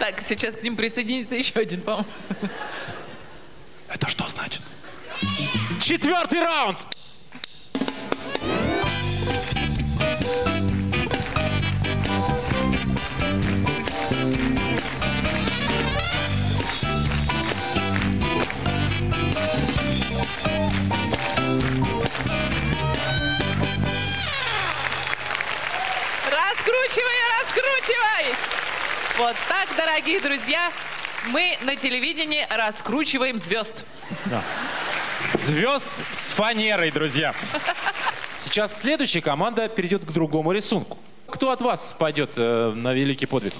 Так, сейчас к ним присоединится еще один, по-моему. Это что значит? Четвертый раунд. Раскручивай, раскручивай! Вот так, дорогие друзья, мы на телевидении раскручиваем звезд. Звезд с фанерой, друзья. Сейчас следующая команда перейдет к другому рисунку. Кто от вас пойдет э, на великий подвиг?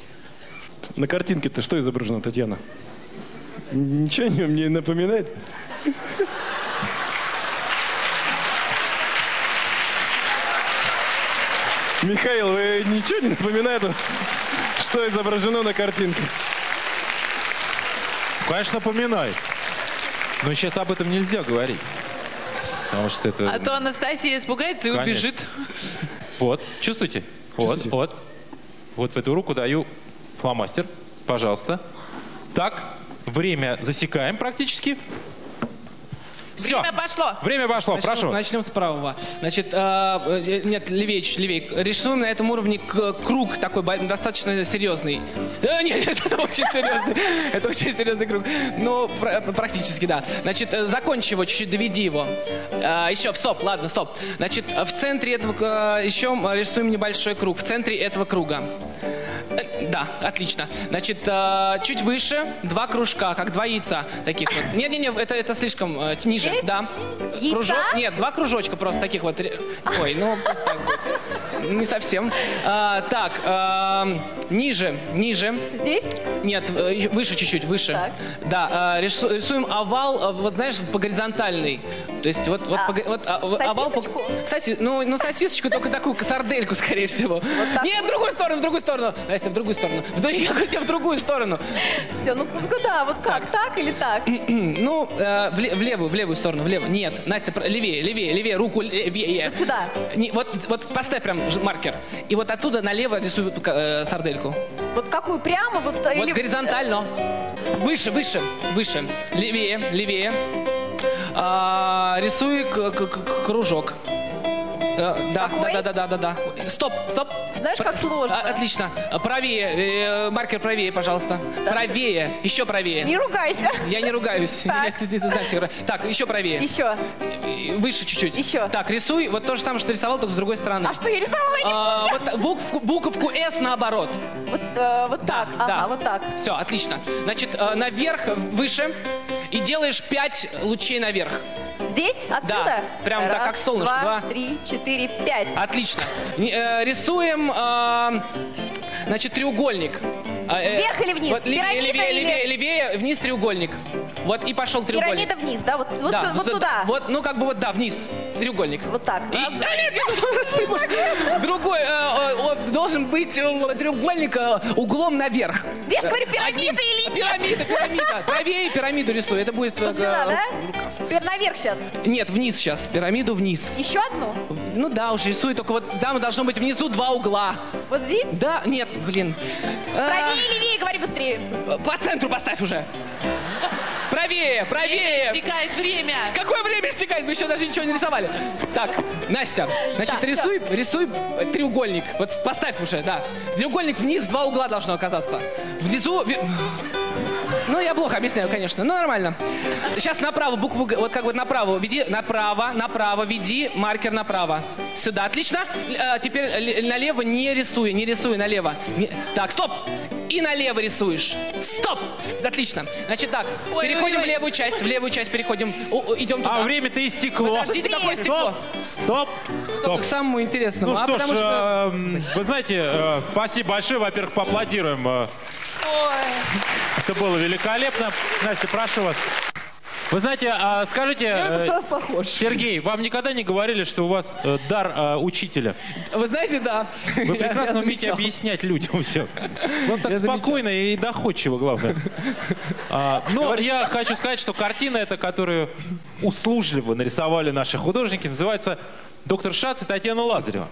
На картинке-то что изображено, Татьяна? Ничего не, мне напоминает? Михаил, вы ничего не напоминает, что изображено на картинке? Конечно, напоминает. Но сейчас об этом нельзя говорить. Потому что это... А то Анастасия испугается и Конечно. убежит. Вот, чувствуете? Вот, Чувствуете? вот. Вот в эту руку даю фломастер. Пожалуйста. Так, время засекаем практически. Все. Время пошло. Время пошло, Начнем- прошу. Начнем с правого. Значит, э, э, нет, левее, чуть левее. Рисуем на этом уровне круг такой достаточно серьезный. Э, нет, это очень серьезный. Это очень серьезный круг. Ну, пр- практически, да. Значит, э, закончи его, чуть-чуть доведи его. Э, еще, стоп, ладно, стоп. Значит, э, в центре этого э, еще э, рисуем небольшой круг. В центре этого круга. Э, Да, отлично. Значит, э, чуть выше два кружка, как два яйца таких вот. Не-не-не, это, это слишком э, ниже. Здесь? Да. Яйца? Кружок, нет, два кружочка просто таких вот. Ой, ну просто так вот. Не совсем. А, так, а, ниже, ниже. Здесь? Нет, э, выше чуть-чуть, выше. Так. Да, а, рису- рисуем овал, а, вот знаешь, по горизонтальной. То есть вот, вот, А, по вот а, в- овал по... Соси- ну, ну, сосисочку, только такую сардельку, скорее всего. так Нет, в другую сторону, в другую сторону. Настя, в другую сторону. В Я говорю тебе в другую сторону. Все, ну куда? Вот как? Так или так? Ну, э, в, в левую, в левую сторону, в левую. Нет, Настя, левее, левее, левее, руку левее. Вот сюда. Не, вот, вот поставь прям маркер. И вот оттуда налево рисуй э, сардельку. Вот какую? Прямо? Вот, Вот или... горизонтально. Выше, выше, выше. Левее, левее. А, рисуй кружок. Э, Да, да, Какой? да, да, да, да, да. Стоп, стоп. Знаешь, как сложно? А, отлично. Правее, э, маркер правее, пожалуйста. Правее, еще правее. Не ругайся. Я не ругаюсь. Так. Я- ты, ты знаешь, как Так, еще правее. Еще. И Выше чуть-чуть. Еще. Так, рисуй вот то же самое, что рисовал, только с другой стороны. А что я рисовала? Я А, вот букву, буковку S наоборот. Вот, э, вот так. Ага, да. вот так. Все, отлично. Значит, э, наверх, выше. И делаешь 5 лучей наверх. Здесь? Отсюда? Да, прям так, Раз, как солнышко. Два, Два. три, четыре, пять. Отлично. Э, рисуем, э, значит, треугольник. Э, Вверх или вниз? Вот левее, левее, или- левее, левее, вниз треугольник. Вот и пошел треугольник. Пирамида вниз, да? Вот, вот, да, сю- вот туда. Вот, ну как бы вот, да, вниз. Треугольник. Вот так. И- А, нет, нет, другой, вот, должен быть треугольник углом наверх. Я же говорю, пирамида или нет? Пирамида, пирамида. Правее пирамиду рисуй. Это будет... Вот сюда, да? Теперь наверх сейчас. Нет, вниз сейчас. Пирамиду вниз. Еще одну? Ну да, уже рисуй, только вот там должно быть внизу два угла. Вот здесь? Да, нет, блин. А, Правее или левее, говори быстрее. По центру поставь уже. Правее, правее. Стекает время. Какое время стекает? Мы еще даже ничего не рисовали. Так, Настя, значит, Так, рисуй, рисуй э, треугольник. Вот поставь уже, да. Треугольник вниз, два угла должно оказаться. Внизу... Ну, я плохо объясняю, конечно. Ну, нормально. Сейчас направо букву Г. Вот как бы направо. Веди направо, направо. Веди маркер направо. Сюда. Отлично. Э, теперь налево не рисуй. Не рисуй налево. Не- Так, стоп. И налево рисуешь. Стоп. Отлично. Значит так, Ой, переходим ой, ой. в левую часть. В левую часть переходим. О, идем туда. А время-то истекло. Подождите, какое стекло? Стоп, стоп. К самому интересному. Ну а что ж, что... эм, вы знаете, э, спасибо большое. Во-первых, поаплодируем. Э, Это было великолепно. Настя, прошу вас. Вы знаете, а скажите, э, Сергей, вам никогда не говорили, что у вас э, дар э, учителя? Вы знаете, да. Вы прекрасно Я умеете замечал. объяснять людям все. Вам так Я замечал. спокойно и доходчиво, главное. А, Но я хочу сказать, что картина эта, которую услужливо нарисовали наши художники, называется «Доктор Шац и Татьяна Лазарева».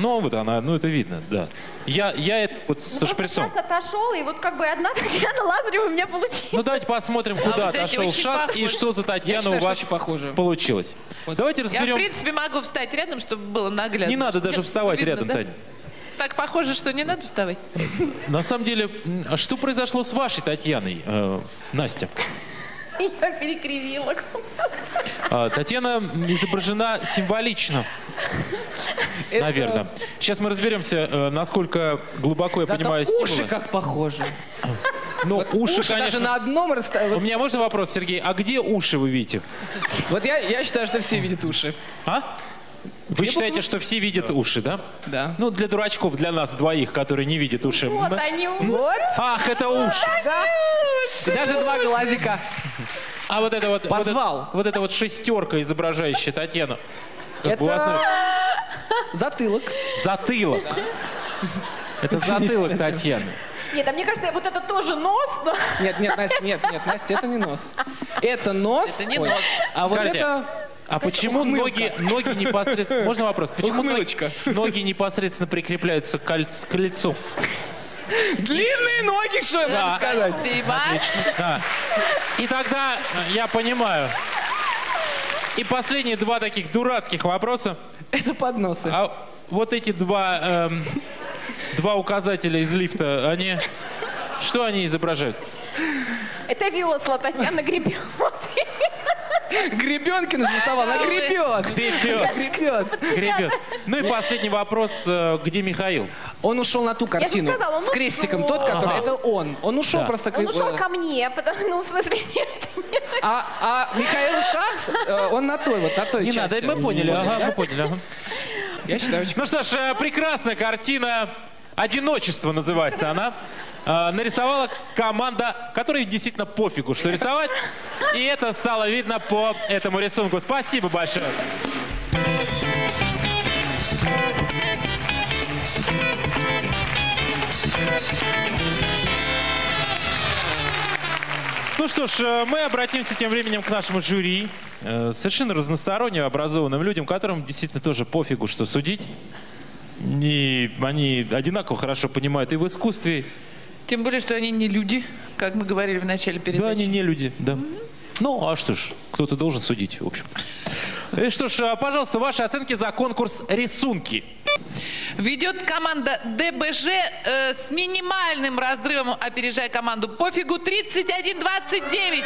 Ну, вот она, ну это видно, да. Я, я это вот со шприцом. Шац отошел, и вот как бы одна Татьяна Лазарева у меня получилась. Ну давайте посмотрим, куда вы знаете, отошел Шац и что за Татьяна считаю, у вас очень похоже. получилось. Давайте Я, в разберем. принципе, могу встать рядом, чтобы было наглядно. Не надо даже Нет, вставать видно, рядом, да? Таня. Так похоже, что не надо вставать. На самом деле, а что произошло с вашей Татьяной, э, Настя? Я перекривила. А, Татьяна изображена символично, Это- наверное. Сейчас мы разберемся, э, насколько глубоко я Зато понимаю уши символы. как похожи. Ну, уши, Уши конечно. даже на одном У расстоянии. меня можно вопрос, Сергей? А где уши вы видите? Вот я, я считаю, что все видят уши. А? Вы считаете, что все видят уши, да? Да. Ну, для дурачков, для нас двоих, которые не видят уши. Вот М- они уши. Вот. Ах, это уши. Да. Даже два глазика. А вот это вот... Позвал. Вот, это, вот эта вот шестерка, изображающая Татьяну. Как вас, Это ну, затылок. затылок. Это затылок Татьяны. Нет, а мне кажется, вот это тоже нос, но... Нет, нет, Настя, нет, нет, Настя, это не нос. Это нос. Это не ой, нос. А вот Скажите, это... А почему ноги, ноги непосредственно... Можно вопрос? Почему ноги, ноги непосредственно прикрепляются к, кольц- к лицу? Длинные ноги, что я могу сказать? Спасибо. Да. И тогда я понимаю. И последние два таких дурацких вопроса. Это подносы. А вот эти два, эм, два указателя из лифта, они... Что они изображают? Это весла Татьяна гребет. Гребенкина же рисовала, она гребет. Гребет. Гребет. Гребет. Ну и последний вопрос, э, где Михаил? Он ушел на ту картину сказала, с крестиком. ушел. Тот, который, Ага. это он. Он ушел Да. просто... Он ушел ко мне, потому ну, в смысле, нет, нет. А, а Михаил Шац, э, он на той, вот на той Не части. надо, это мы поняли. Ага, мы поняли. ага. Я считаю, очень... Ну что ж, э, прекрасная картина. «Одиночество» называется она. Э, Нарисовала команда, которой действительно пофигу, что рисовать. И это стало видно по этому рисунку. Спасибо большое. Ну что ж, э, мы обратимся тем временем к нашему жюри. Э, Совершенно разносторонне образованным людям, которым действительно тоже пофигу, что судить. И они одинаково хорошо понимают и в искусстве. Тем более, что они не люди, как мы говорили в начале передачи. Да, они не люди, да. Ну, а что ж, кто-то должен судить, в общем. И что ж, а, пожалуйста, ваши оценки за конкурс «Рисунки». Ведет команда ДБЖ э, с минимальным разрывом, опережая команду Пофигу 31-29.